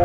二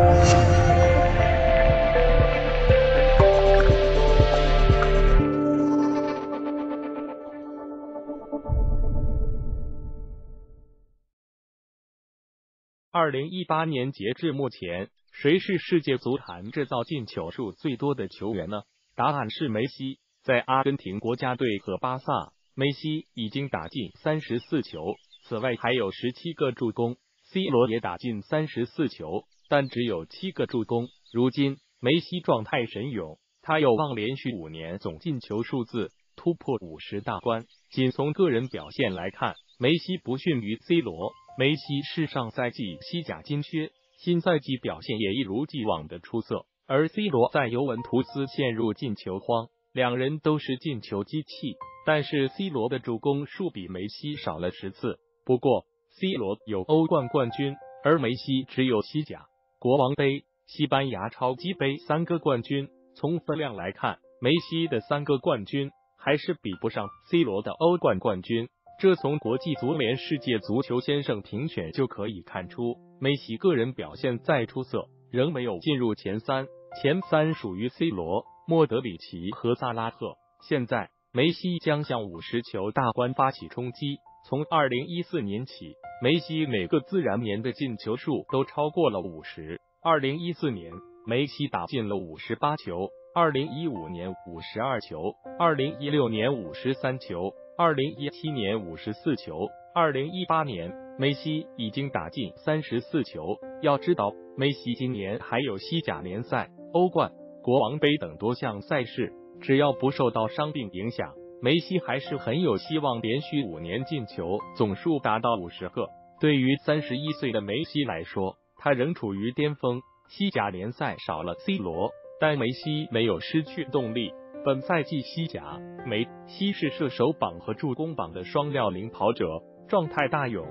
零一八年截至目前，谁是世界足坛制造进球数最多的球员呢？答案是梅西。在阿根廷国家队和巴萨，梅西已经打进三十四球，此外还有十七个助攻。C 罗也打进三十四球，但只有七个助攻。如今梅西状态神勇，他有望连续五年总进球数字突破五十大关。仅从个人表现来看，梅西不逊于 C 罗。梅西是上赛季西甲金靴，新赛季表现也一如既往的出色。而 C 罗在尤文图斯陷入进球荒，两人都是进球机器，但是 C 罗的助攻数比梅西少了十次。不过 C 罗有欧冠冠军，而梅西只有西甲、国王杯、西班牙超级杯三个冠军。从分量来看，梅西的三个冠军还是比不上 C 罗的欧冠冠军。这从国际足联世界足球先生评选就可以看出，梅西个人表现再出色，仍没有进入前三。前三属于 C 罗、莫德里奇和萨拉赫。现在，梅西将向五十球大关发起冲击。从二零一四年起，梅西每个自然年的进球数都超过了五十。二零一四年，梅西打进了五十八球；二零一五年五十二球；二零一六年五十三球。二零一七年五十四球，二零一八年梅西已经打进三十四球。要知道，梅西今年还有西甲联赛、欧冠、国王杯等多项赛事，只要不受到伤病影响，梅西还是很有希望连续五年进球总数达到五十个。对于三十一岁的梅西来说，他仍处于巅峰。西甲联赛少了 C 罗，但梅西没有失去动力。本赛季西甲，梅西是射手榜和助攻榜的双料领跑者，状态大勇。